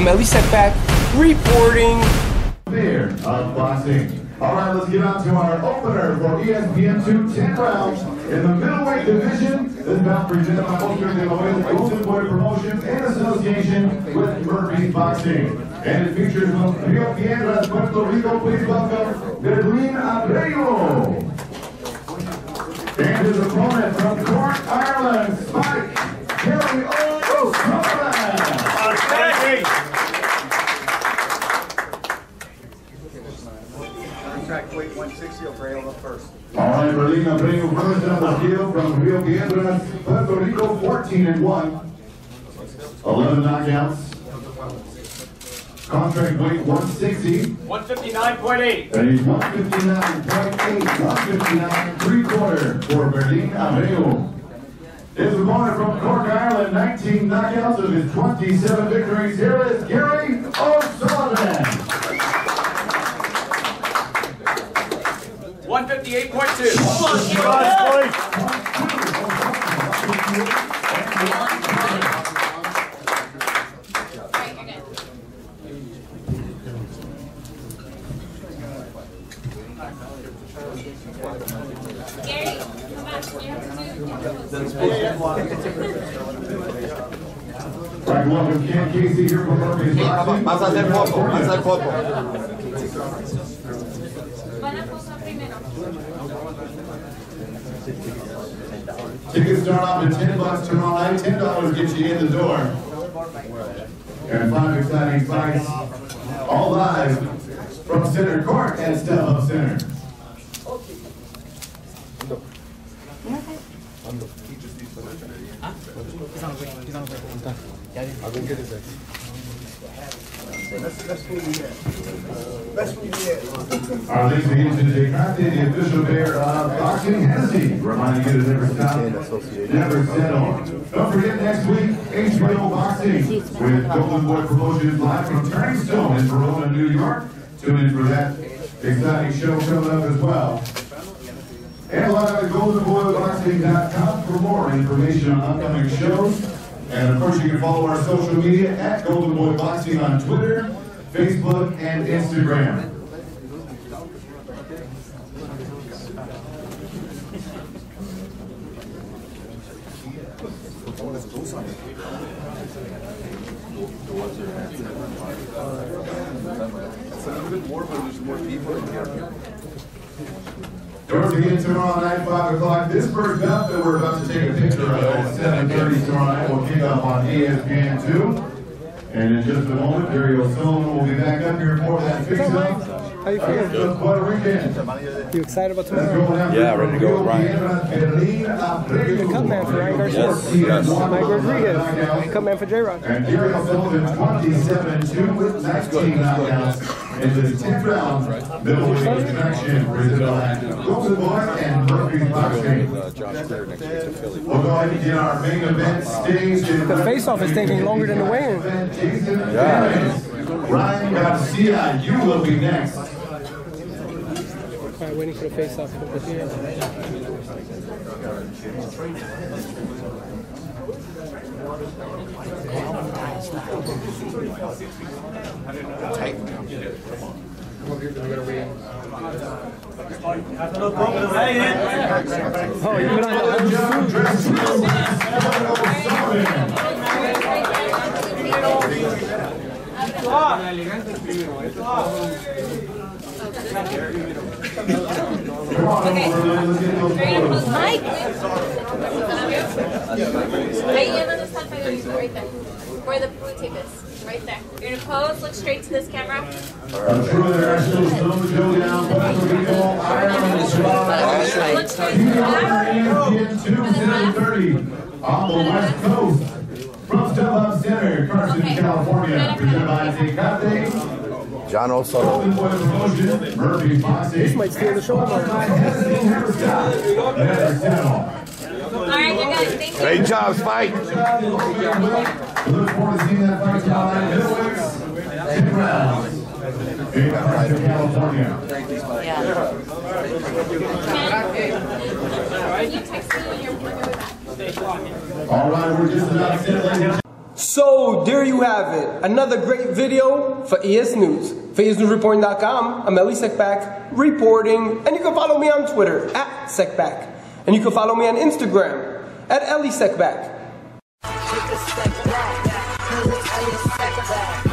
I'm at least at back reporting. Fear of boxing. All right, let's get on to our opener for ESPN 2 10 rounds in the middleweight division. This bout presented by la Hoya Golden Boy Promotions in association with Murphy's Boxing. And it features from Rio Piedras, Puerto Rico. Please welcome Berlin Abreu. And his opponent from All right, Berlin Abreu first, number Gil from Rio Piedras, Puerto Rico, 14 and 1. 11 knockouts. Contract weight 160. 159.8. That is 159.8, 159, three quarter for Berlin Abreu. His opponent from Cork, Ireland, 19 knockouts of his 27 victories. Here is Gary O'Sullivan. 158.2. Gary, come back. You have to do. Right, welcome Ken Casey here from Murphy's Boxing. Vas a hacer foto, vas a hacer foto. Tickets start off at ten bucks tomorrow night, ten dollars gets you in the door. And five exciting fights, all live from Center Court at StubHub Center. Our ladies and gentlemen, today, Conte, the official bear of boxing, Hennessy, reminding you to never stop, never settle. Don't forget next week, HBO Boxing with Golden Boy Promotions live from Turning Stone in Verona, New York. Tune in for that exciting show coming up as well. And on to goldenboyboxing.com for more information on upcoming shows. And of course, you can follow our social media at Golden Boy Boxing on Twitter, Facebook, and Instagram. Don't forget tomorrow night, five o'clock, this first bout that we're about to take a picture of at seven thirty tomorrow night will kick off on E ESPN two. And in just a moment, Gary O'Sullivan will be back up here for that fix-up. How you uh, feeling? Against Puerto Rican. You excited about tomorrow? Yeah, ready to go with Ryan. You're the cut man for Ryan Garcia. Yes, yes. Mike Rodriguez, cut man for J-Rock. And Gary O'Sullivan, 27-2 with 19 knockouts in the 10th round middleweight extraction presented by Golden Boy and Murphy's Boxing. Josh Clear next week to Philly. We'll go ahead and get our main event staged. The face-off is taking longer than the weigh-in. Yeah. Ryan Garcia, you will be next. All right, waiting for the face-off. Oh, you've been on the Mike. Está el periodista, right there. Where the blue tape is, right there. You're gonna pose, look straight to this camera. I'm sure there are still some showdown, Puerto Rico, Ireland, July. Look straight to the back. ESPN 230 on the West Coast. From StubHub Center, Carson, California, presented by Tecate. John O'Sullivan. Golden Boy Promotions, Murphy's might steal the show tomorrow. Hennessy never stop, never settle. All right, you're good. Thank you. Great job, Spike. Look forward to seeing that fight tomorrow night. Middleweights, 10 rounds. In California. Can you? All right, we're just about and So there you have it. Another great video for ES News. For ESNewsReporting.com, I'm Elie Seckbach reporting, and you can follow me on Twitter at Seckbach. And you can follow me on Instagram at Elie Seckbach. Take a step back,